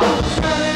不是